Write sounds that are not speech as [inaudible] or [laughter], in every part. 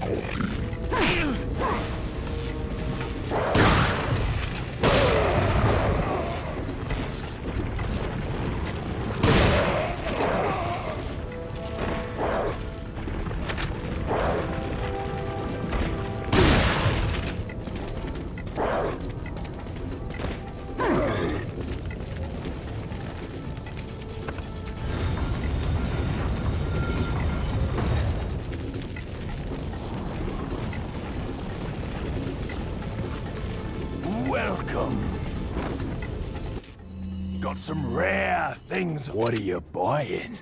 Bitcoin. Welcome. Got some rare things. What are you buying?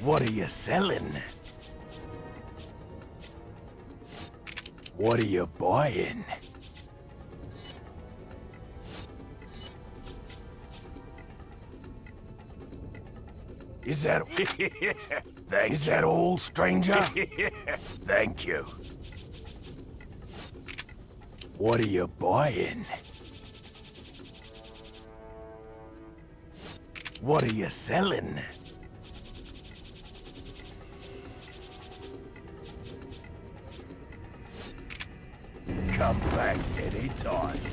What are you selling? What are you buying? Is that... [laughs] Thank Is that all, stranger? [laughs] Thank you. What are you buying? What are you selling? Come back anytime.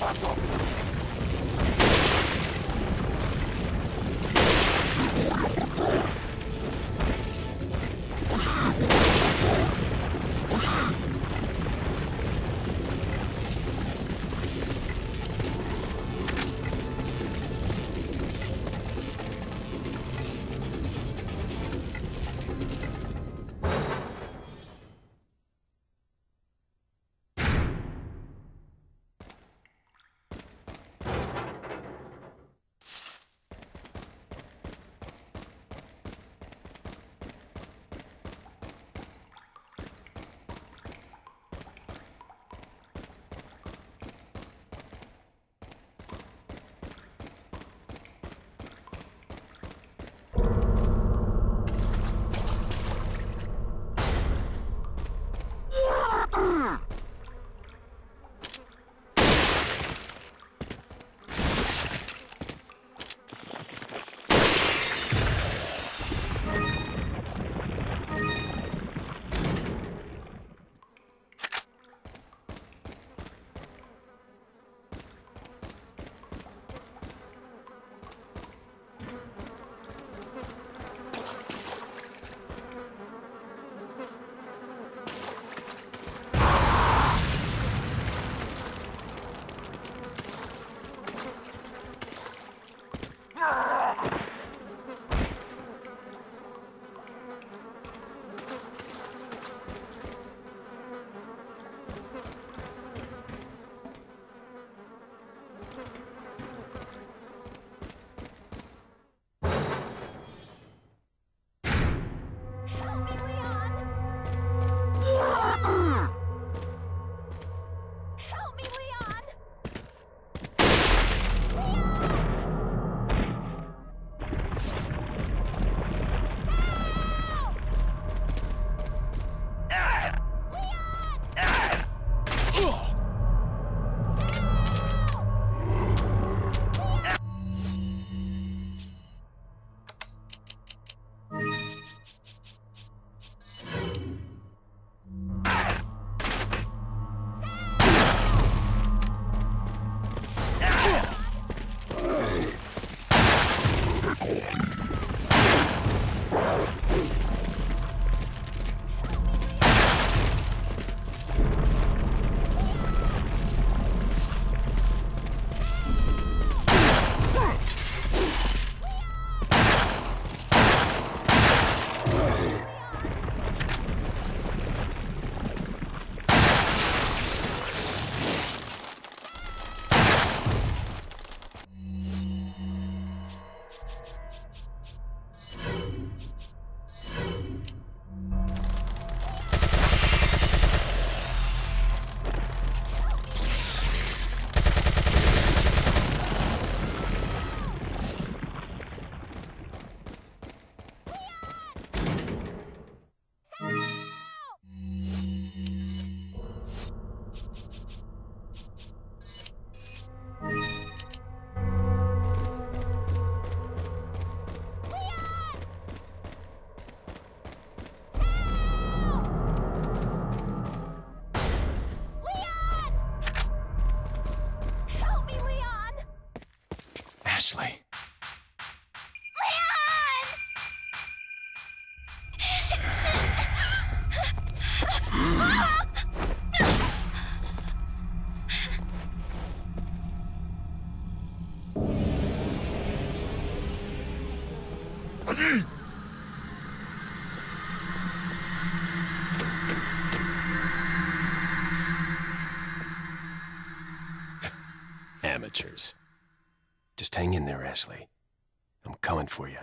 Help Amateurs. Just hang in there, Ashley. I'm coming for you.